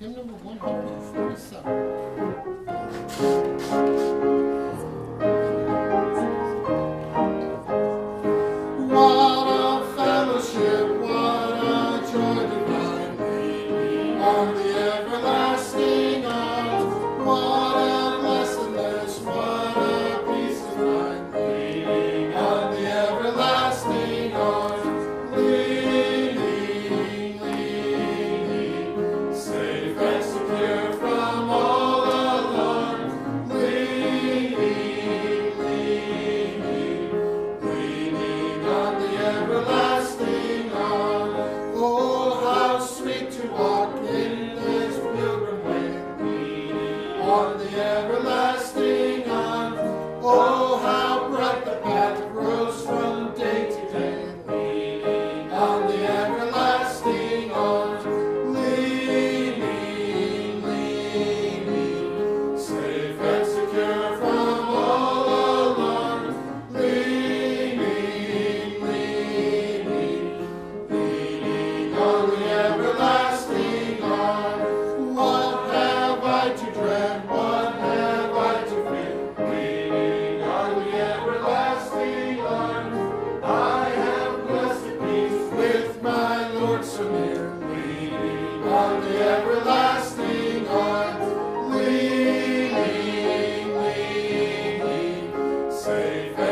Hymn number 147. Everlasting arm. Oh, Safe.